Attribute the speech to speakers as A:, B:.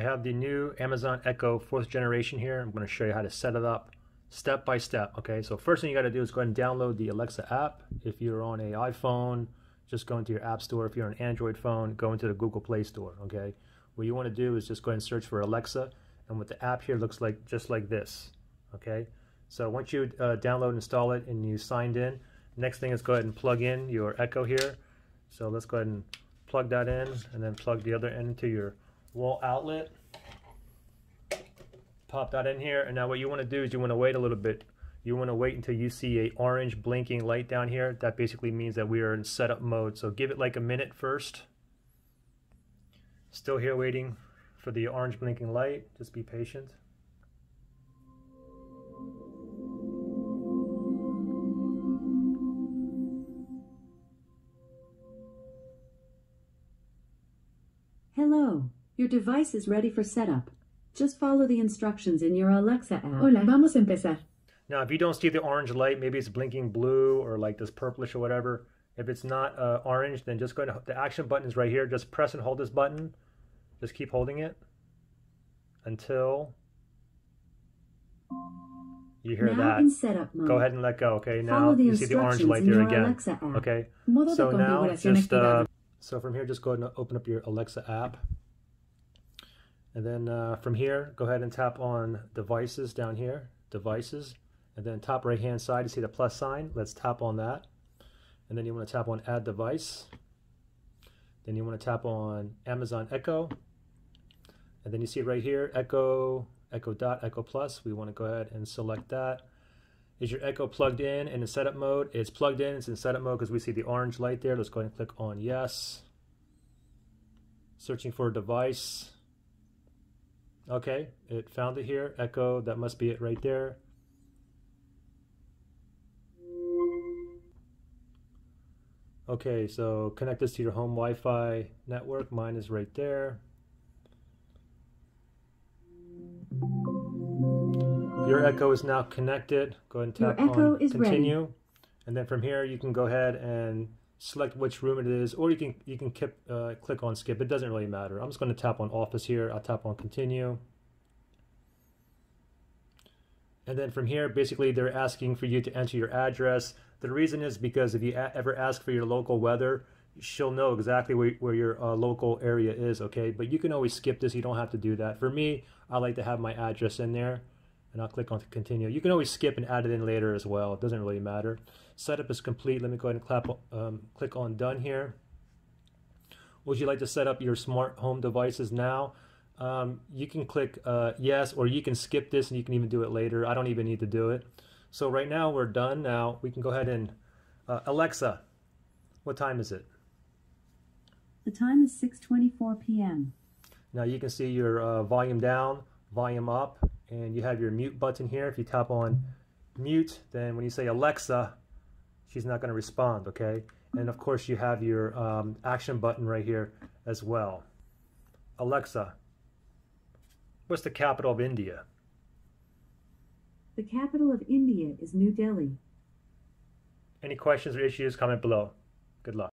A: I have the new Amazon Echo fourth generation here. I'm going to show you how to set it up step by step. Okay, so first thing you got to do is go ahead and download the Alexa app. If you're on a iPhone, just go into your app store. If you're on an Android phone, go into the Google Play Store. Okay, what you want to do is just go ahead and search for Alexa, and what the app here looks like, just like this. Okay, so once you uh, download, install it, and you signed in, next thing is go ahead and plug in your Echo here. So let's go ahead and plug that in, and then plug the other end into your wall outlet. Pop that in here, and now what you want to do is you want to wait a little bit. You want to wait until you see a orange blinking light down here. That basically means that we are in setup mode. So give it like a minute first. Still here waiting for the orange blinking light. Just be patient.
B: Hello, your device is ready for setup. Just follow the instructions in your Alexa app.
C: Hola, vamos a empezar.
A: Now, if you don't see the orange light, maybe it's blinking blue or like this purplish or whatever. If it's not uh, orange, then just go to The action button is right here. Just press and hold this button. Just keep holding it until you hear
B: now
A: that.
B: in setup mode.
A: Go ahead and let go. Okay, now
B: Follow the
A: you see the orange light
B: instructions in
A: there
B: your
A: again.
B: Alexa app.
A: Okay,
C: Modo
A: so
C: de
A: now
C: configuración
A: just uh, so from here, just go ahead and open up your Alexa app, and then uh, from here, go ahead and tap on devices down here, devices, and then top right hand side, you see the plus sign. Let's tap on that, and then you want to tap on Add Device. Then you want to tap on Amazon Echo, and then you see right here Echo Echo Dot Echo Plus. We want to go ahead and select that. Is your Echo plugged in in the setup mode? It's plugged in, it's in setup mode because we see the orange light there. Let's go ahead and click on yes. Searching for a device. Okay, it found it here. Echo, that must be it right there. Okay, so connect this to your home Wi-Fi network. Mine is right there. Your Echo is now connected. Go ahead and
B: Your
A: tap
B: Echo
A: on
B: is ready.
A: continue. And then from here you can go ahead and select which room it is, or you can you can kip, uh, click on skip. It doesn't really matter. I'm just going to tap on office here. I'll tap on continue. And then from here, basically they're asking for you to enter your address. The reason is because if you ever ask for your local weather, she'll know exactly where, where your uh, local area is, okay? But you can always skip this. You don't have to do that. For me, I like to have my address in there and I'll click on continue. You can always skip and add it in later as well. It doesn't really matter. Setup is complete. Let me go ahead and clap, um, click on done here. Would you like to set up your smart home devices now? Um, you can click uh, yes, or you can skip this and you can even do it later. I don't even need to do it. So right now we're done. Now we can go ahead and uh, Alexa, what time is it?
B: The time is 6:24 p.m.
A: Now you can see your uh, volume down, volume up, and you have your mute button here. If you tap on mute, then when you say Alexa, she's not going to respond, okay? And of course you have your um, action button right here as well. Alexa, what's the capital of India?
B: The capital of India is New Delhi.
A: Any questions or issues, comment below. Good luck.